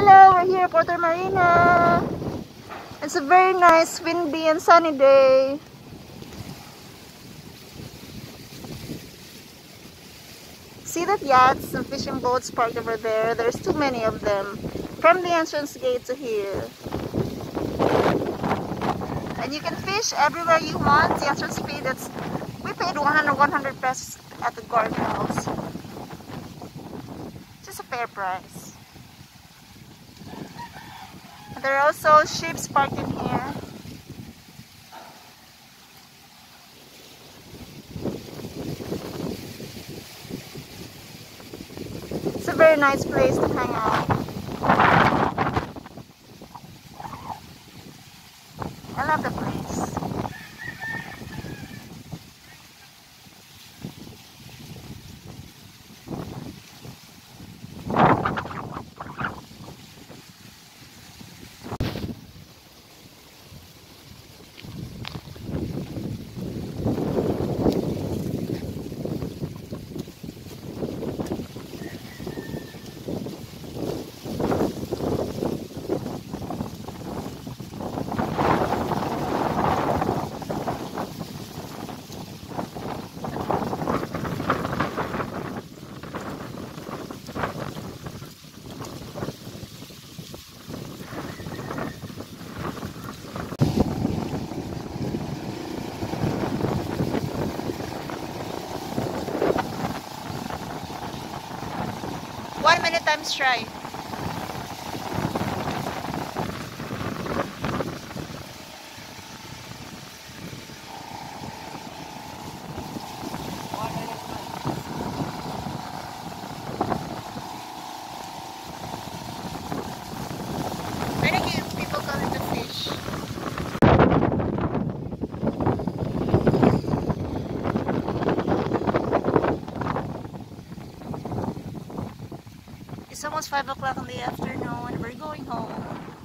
Hello, we're here Porter Marina. It's a very nice, windy and sunny day. See that yachts and fishing boats parked over there? There's too many of them. From the entrance gate to here. And you can fish everywhere you want. The entrance fee, that's, we paid 100, 100 pesos at the guardhouse. Just a fair price. There are also ships parked in here. It's a very nice place to hang out. I love the place. One minute times try. Very cute people coming to fish. It's almost 5 o'clock in the afternoon we're going home.